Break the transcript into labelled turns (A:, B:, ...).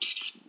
A: Psst, psst.